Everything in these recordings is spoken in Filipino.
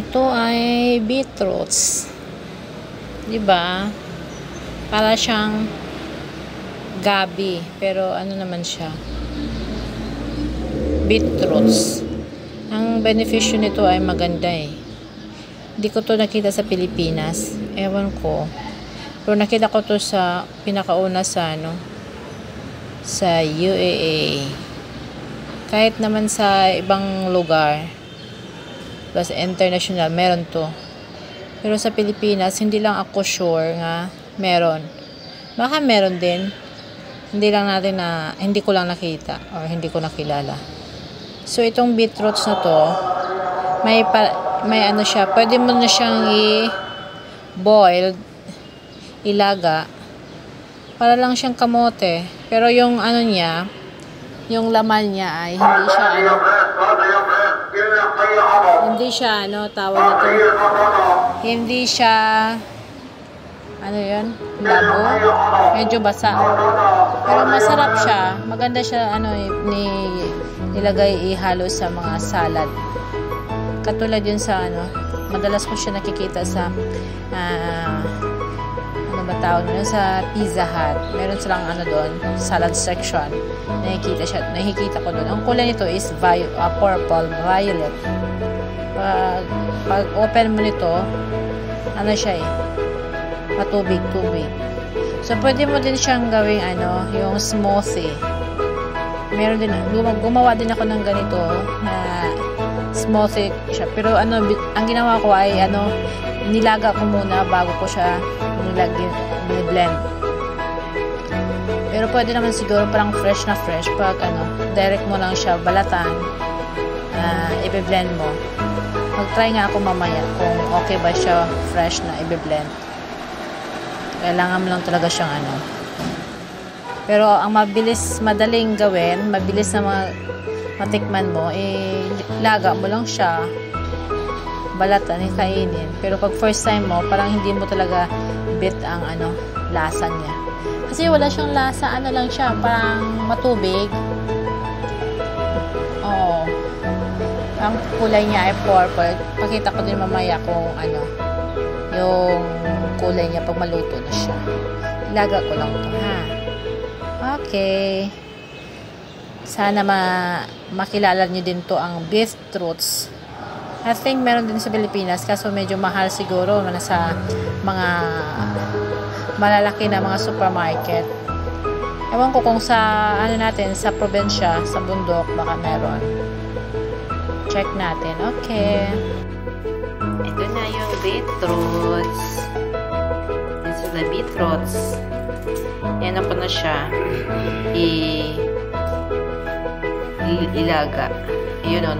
Ito ay beetroots. 'Di ba? Para siyang gabi, pero ano naman siya? Beetroots. Ang beneficyo nito ay maganda eh. Hindi ko to nakita sa Pilipinas. Ewan ko. Pero nakita ko to sa pinakauna sa ano sa UAA. Kahit naman sa ibang lugar plus international meron to. Pero sa Pilipinas hindi lang ako sure nga meron. Baka meron din. Hindi lang natin na hindi ko lang nakita or hindi ko nakilala. So itong beetroots na to may pa, may ano siya, pwede mo na siyang i-boil, ilaga, para lang siyang kamote. Pero yung ano niya, yung laman niya ay hindi siya ano, hindi siya ano, tawag nito, hindi siya, ano yun, labo, medyo basa. Pero masarap siya, maganda siya, ano, ni, nilagay ihalo sa mga salad. Katulad yun sa ano, madalas ko siya nakikita sa uh, ano ba tawag nyo, sa Pizza Hut. Meron silang ano doon, salad section. Nakikita siya, nakikita ko doon. Ang kulay nito is vi uh, purple, violet. Pag, pag open mo nito, ano siya eh, matubig, tubig. So, pwede mo din siyang gawing ano, yung smoothie. Meron din, gumawa din ako ng ganito na smoothie siya. Pero ano, ang ginawa ko ay ano, nilaga ko muna bago ko siya nilagyan, blend. Pero pwede naman siguro parang fresh na fresh pag ano, direct mo lang siya balatan, uh, i-blend mo. Mag-try nga ako mamaya kung okay ba siya fresh na i-blend. Kailangan mo lang talaga siyang ano. Pero ang mabilis, madaling gawin, mabilis na matikman mo, eh, laga mo lang siya, balatan, kainin. Pero pag first time mo, parang hindi mo talaga bit ang ano, lasa niya. Kasi wala siyang lasa, ano lang siya, parang matubig. Oo. Ang kulay niya ay purple. Pakita ko din mamaya kung ano, yung kulay niya pag maluto na siya. Ilaga ko lang ito, ha? Okay. Sana ma makilala niyo din to ang beef truths. I think meron din sa Pilipinas kaso medyo mahal siguro sa mga malalaki na mga supermarket. Ewan ko kung sa ano natin sa probinsya, sa bundok baka meron. Check natin. Okay. Ito na yung beetroots. This is the beetroots. Yan na po na siya. I ilaga. Yun o,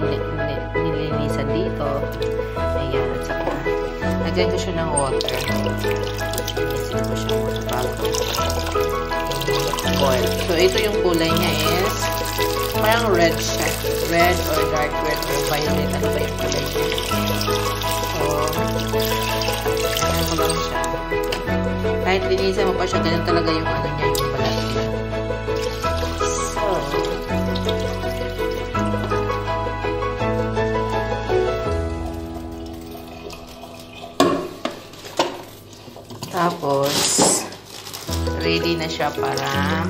nilinisan dito. Ayan, at saka, lagyan ko siya ng water. Linisin ko siya bago boil. So, ito yung kulay niya is, parang red siya. Red or dark red or violet. Ano ba yung kulay niya? So, ano ko lang siya. Kahit linisan mo pa siya, ganun talaga yung ano niya, yung Tapos, ready na siya para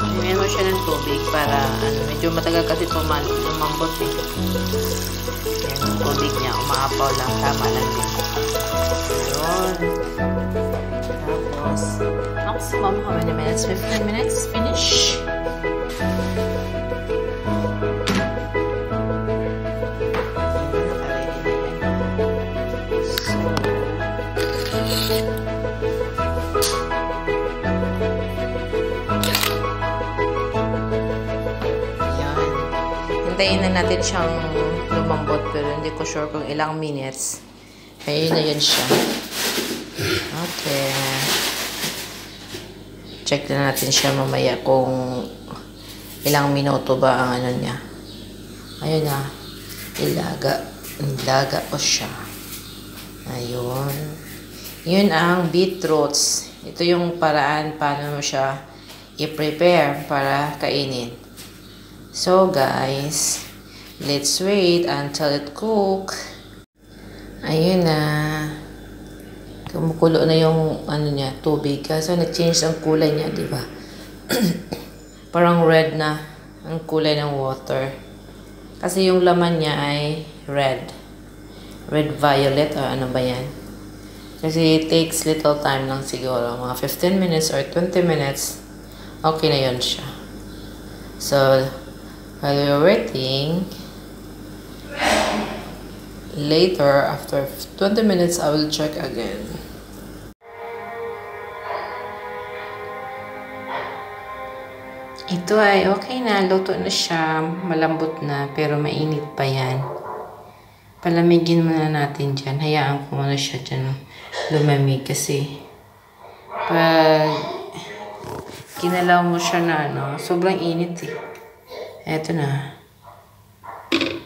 Hingin mo siya ng tubig para ano, medyo matagal kasi tumal, lumambot eh. Yung tubig niya, umaapaw lang, tama lang din. Ayun. Tapos, maximum how many minutes? 15 minutes? Finish? Hintayin na natin siyang lumambot pero hindi ko sure kung ilang minutes. Ayun na yun siya. Okay. Check na natin siya mamaya kung ilang minuto ba ang ano niya. Ayun na. Ilaga. Ilaga ko siya. Ayun. Yun ang beetroots. Ito yung paraan paano mo siya i-prepare para kainin. So guys, let's wait until it cook. Ayun na. Kumukulo na yung ano niya, tubig. Kaso nag-change ang kulay niya, di ba? Parang red na ang kulay ng water. Kasi yung laman niya ay red. Red violet o ano ba yan? Kasi it takes little time lang siguro. Mga 15 minutes or 20 minutes. Okay na yun siya. So, while we're waiting, later, after 20 minutes, I will check again. Ito ay okay na, luto na siya, malambot na, pero mainit pa yan. Palamigin muna natin dyan. Hayaan ko muna siya dyan lumamig kasi pag kinalaw mo siya na ano, sobrang init eh. Eto na.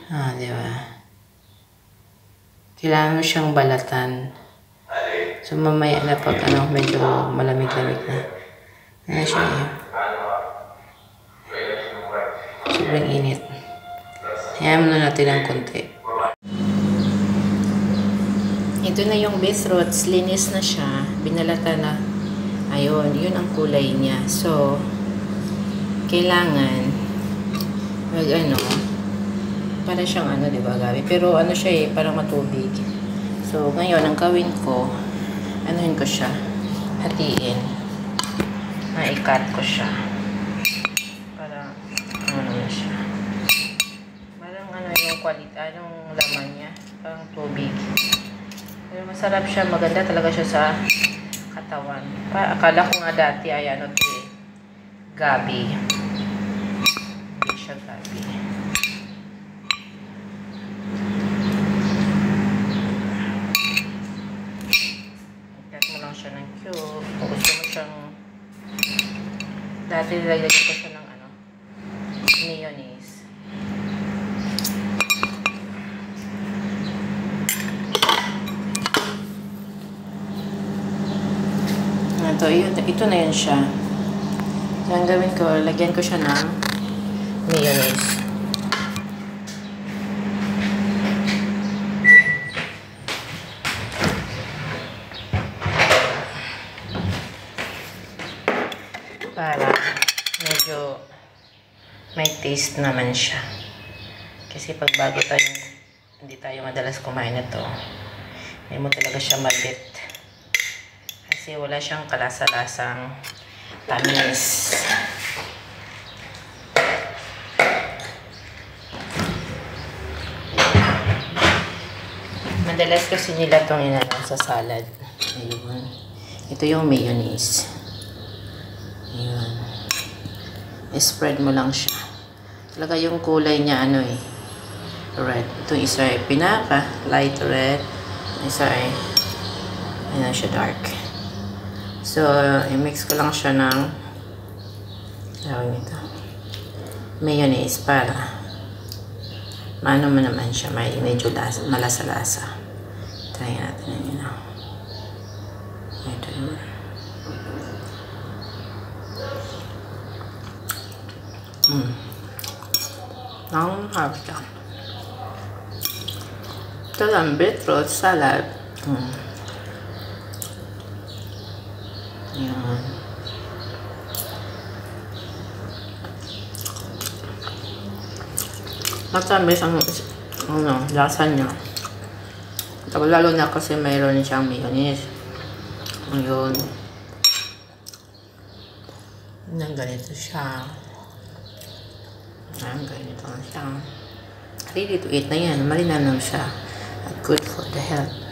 Ah, di ba? Kailangan mo siyang balatan. So, mamaya na pag ano, medyo malamig-lamig na. Ano siya eh. Sobrang init. Hayaan muna natin ng konti. Ito na yung beef roots. Linis na siya. Binalata na. Ayun, yun ang kulay niya. So, kailangan mag ano, para siyang ano, di ba, Gabi? Pero ano siya eh, parang matubig. So, ngayon, ang gawin ko, anuhin ko siya, hatiin. Maikat ko siya. Para, ano na siya. Parang ano yung quality, anong laman niya? Parang tubig. Pero masarap siya, maganda talaga siya sa katawan. Pa, akala ko nga dati ay ano to eh, gabi. Ikat mo lang siya ng cube. Kung gusto mo siyang dati nilagyan ko siya ng ano, mayonnaise. Ito, ito na yun siya. So, ang gawin ko, lagyan ko siya ng mayonnaise. Para medyo may taste naman siya. Kasi pag bago tayo, hindi tayo madalas kumain nito, hindi mo talaga siya malit. Kasi wala siyang kalasa-lasang tamis. Madalas kasi nila itong inalang sa salad. Ayun. Ito yung mayonnaise. Ayun. I-spread mo lang siya. Talaga yung kulay niya ano eh. Red. Ito isa ay pinaka. Light red. Isa ay ano siya dark. So, i-mix ko lang siya ng tawag nito. Mayonnaise para maano mo naman siya, may medyo lasa, malasa-lasa. Try natin na yun. Ito naman. Mm. Ang harap siya. Ito lang, beetroot salad. Mm. Yan. Matamis ang ano, lasa niya. Tapos lalo na kasi mayroon siyang mayonnaise. Ayun. Nang ganito siya. Ayan, ganito na siya. Ready to eat na yan. Malinanong siya. At good for the health.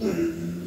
Mm-hmm.